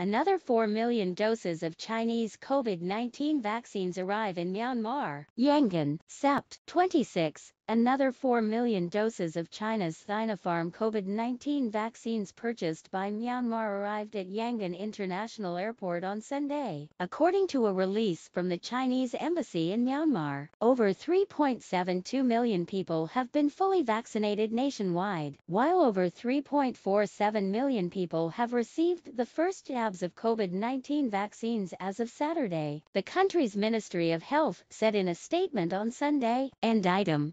Another 4 million doses of Chinese COVID-19 vaccines arrive in Myanmar. Yangon, Sept. 26, Another 4 million doses of China's Sinopharm COVID-19 vaccines purchased by Myanmar arrived at Yangon International Airport on Sunday. According to a release from the Chinese embassy in Myanmar, over 3.72 million people have been fully vaccinated nationwide, while over 3.47 million people have received the first jabs of COVID-19 vaccines as of Saturday, the country's Ministry of Health said in a statement on Sunday. End item.